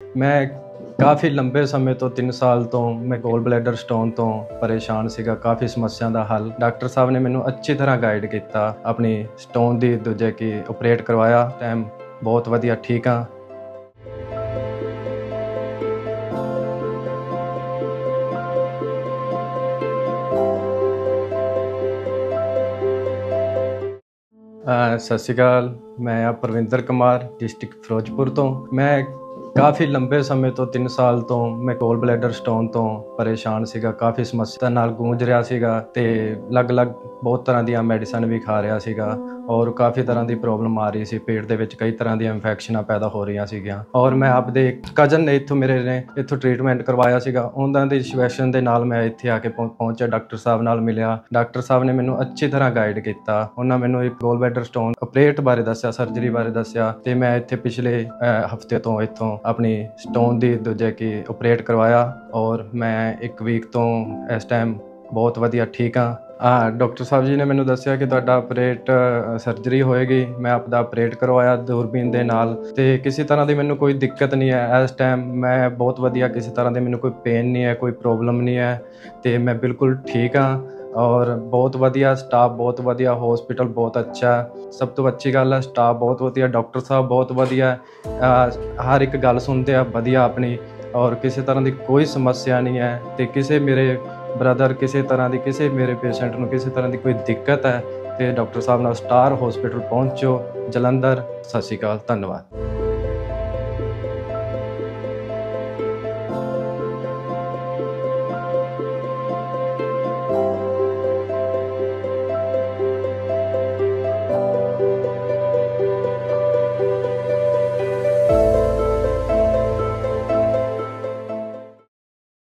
ਮੈਂ ਕਾਫੀ ਲੰਬੇ ਸਮੇਂ ਤੋਂ 3 ਸਾਲ ਤੋਂ ਮੈਂ ਗੋਲ ਬਲੈਡਰ ਸਟੋਨ ਤੋਂ ਪਰੇਸ਼ਾਨ ਸੀਗਾ, ਕਾਫੀ ਸਮੱਸਿਆ ਦਾ ਹੱਲ। ਡਾਕਟਰ ਸਾਹਿਬ ਨੇ ਮੈਨੂੰ ਅੱਛੀ ਤਰ੍ਹਾਂ ਗਾਈਡ ਕੀਤਾ, ਆਪਣੀ ਸਟੋਨ ਦੀ ਦੂਜੇ ਕੀ ਆਪਰੇਟ ਕਰਵਾਇਆ ਟਾਈਮ ਬਹੁਤ ਵਧੀਆ, ਠੀਕ ਆ ਸਤਿ ਸ਼੍ਰੀ ਅਕਾਲ, ਮੈਂ ਆ ਪ੍ਰਵਿੰਦਰ ਕੁਮਾਰ ਡਿਸਟ੍ਰਿਕਟ ਫਿਰੋਜ਼ਪੁਰ ਤੋਂ। ਮੈਂ ਕਾਫੀ ਲੰਬੇ ਸਮੇਂ ਤੋਂ 3 ਸਾਲ ਤੋਂ ਮੈਂ ਕੋਲ ਬਲੈਡਰ ਸਟੋਨ ਤੋਂ ਪਰੇਸ਼ਾਨ ਸੀਗਾ, ਕਾਫੀ ਸਮੱਸਿਆ ਨਾਲ ਗੂੰਜ ਰਿਹਾ ਸੀਗਾ ਤੇ ਅਲੱਗ-ਅਲੱਗ ਬਹੁਤ ਤਰ੍ਹਾਂ ਦੀਆਂ ਮੈਡੀਸਨ ਵੀ ਖਾ ਰਿਹਾ ਸੀਗਾ ਔਰ ਕਾਫੀ ਤਰ੍ਹਾਂ ਦੀ ਪ੍ਰੋਬਲਮ ਆ ਰਹੀ ਸੀ। ਪੇਟ ਦੇ ਵਿੱਚ ਕਈ ਤਰ੍ਹਾਂ ਦੀਆਂ ਇਨਫੈਕਸ਼ਨਾਂ ਪੈਦਾ ਹੋ ਰਹੀਆਂ ਸੀਗੀਆਂ। ਔਰ ਮੈਂ ਆਪਦੇ ਕਜ਼ਨ ਨੇ ਇੱਥੋਂ ਮੇਰੇ ਨੇ ਇੱਥੋਂ ਟ੍ਰੀਟਮੈਂਟ ਕਰਵਾਇਆ ਸੀਗਾ। ਉਹਨਾਂ ਦੀ ਸਿਚੁਏਸ਼ਨ ਦੇ ਨਾਲ ਮੈਂ ਇੱਥੇ ਆ ਕੇ ਪਹੁੰ- ਪਹੁੰਚਿਆ। ਡਾਕਟਰ ਸਾਹਿਬ ਨਾਲ ਮਿਲਿਆ। ਡਾਕਟਰ ਸਾਹਿਬ ਨੇ ਮੈਨੂੰ ਅੱਛੀ ਤਰ੍ਹਾਂ ਗਾਈਡ ਕੀਤਾ। ਉਹਨਾਂ ਮੈਨੂੰ ਇੱਕ ਗੋਲ ਬੈਡਰ ਸਟੋਨ ਆਪਰੇਟ ਬਾਰੇ ਦੱਸਿਆ ਸਰਜਰੀ ਬਾਰੇ ਦੱਸਿਆ ਤੇ ਮੈਂ ਇੱਥੇ ਪਿਛਲੇ ਹਫ਼ਤੇ ਤੋਂ ਇੱਥੋਂ ਆਪਣੀ ਸਟੋਨ ਦੀ ਦੂਜੇ ਕੀ ਆਪਰੇਟ ਕਰਵਾਇਆ ਔਰ ਮੈਂ ਇੱਕ ਵੀਕ ਤੋਂ ਇਸ ਟਾਈਮ ਬਹੁਤ ਵਧੀਆ ਠੀਕ ਹਾਂ। ਆ, ਡਾਕਟਰ ਸਾਹਿਬ ਜੀ ਨੇ ਮੈਨੂੰ ਦੱਸਿਆ ਕਿ ਤੁਹਾਡਾ ਆਪਰੇਟ ਸਰਜਰੀ ਹੋਏਗੀ। ਮੈਂ ਆਪਦਾ ਆਪਰੇਟ ਕਰਵਾਇਆ ਦੂਰਬੀਨ ਦੇ ਨਾਲ। ਤੇ ਕਿਸੇ ਤਰ੍ਹਾਂ ਦੀ ਮੈਨੂੰ ਕੋਈ ਦਿੱਕਤ ਨਹੀਂ ਹੈ। ਇਸ ਟਾਈਮ ਮੈਂ ਬਹੁਤ ਵਧੀਆ ਕਿਸੇ ਤਰ੍ਹਾਂ ਦੀ ਮੈਨੂੰ ਕੋਈ ਪੇਨ ਨਹੀਂ ਹੈ, ਕੋਈ ਪ੍ਰੋਬਲਮ ਨਹੀਂ ਹੈ। ਤੇ ਮੈਂ ਬਿਲਕੁਲ ਠੀਕ ਹਾਂ ਔਰ ਬਹੁਤ ਵਧੀਆ ਸਟਾਫ ਬਹੁਤ ਵਧੀਆ ਹਸਪੀਟਲ ਬਹੁਤ ਅੱਛਾ। ਸਭ ਤੋਂ ਅੱਛੀ ਗੱਲ ਹੈ ਸਟਾਫ ਬਹੁਤ ਵਧੀਆ, ਡਾਕਟਰ ਸਾਹਿਬ ਬਹੁਤ ਵਧੀਆ। ਹਰ ਇੱਕ ਗੱਲ ਸੁਣਦੇ ਆ, ਵਧੀਆ ਆਪਣੀ। ਔਰ ਕਿਸੇ ਤਰ੍ਹਾਂ ਦੀ ਕੋਈ ਸਮੱਸਿਆ ਨਹੀਂ ਹੈ। ਤੇ ਕਿਸੇ ਮੇਰੇ ਬ੍ਰਦਰ ਕਿਸੇ ਤਰ੍ਹਾਂ ਦੀ, ਕਿਸੇ ਮੇਰੇ ਪੇਸ਼ੈਂਟ ਨੂੰ ਕਿਸੇ ਤਰ੍ਹਾਂ ਦੀ ਕੋਈ ਦਿੱਕਤ ਹੈ, ਤੇ ਡਾਕਟਰ ਸਾਹਿਬ ਨਾਲ ਸਟਾਰ ਹਸਪੀਟਲ ਪਹੁੰਚੋ। ਜਲੰਧਰ, ਸਤਿ ਸ਼੍ਰੀ ਅਕਾਲ, ਧੰਨਵਾਦ।